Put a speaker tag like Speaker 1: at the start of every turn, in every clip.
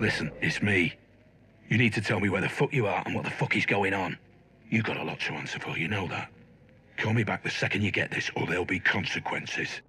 Speaker 1: Listen, it's me. You need to tell me where the fuck you are and what the fuck is going on. You got a lot to answer for, you know that. Call me back the second you get this, or there'll be consequences.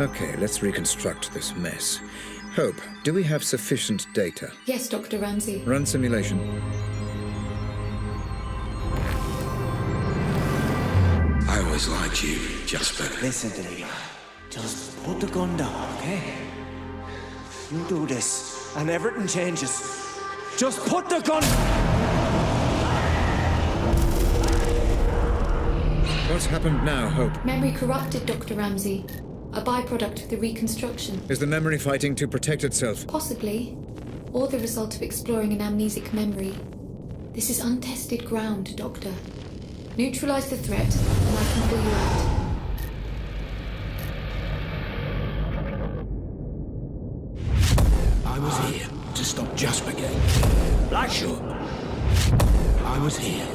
Speaker 2: Okay, let's reconstruct this mess. Hope, do we have sufficient data?
Speaker 3: Yes, Dr. Ramsey.
Speaker 2: Run simulation.
Speaker 4: I always liked you, Jasper.
Speaker 5: Listen to me. Just put the gun down, okay? You do this, and everything changes. Just put the gun.
Speaker 2: What's happened now, Hope?
Speaker 3: Memory corrupted, Dr. Ramsey. A byproduct of the reconstruction.
Speaker 2: Is the memory fighting to protect itself?
Speaker 3: Possibly. Or the result of exploring an amnesic memory. This is untested ground, Doctor. Neutralize the threat, and I can pull you out.
Speaker 4: I was here to stop Jasper getting.
Speaker 5: Black.
Speaker 4: Sure. I was here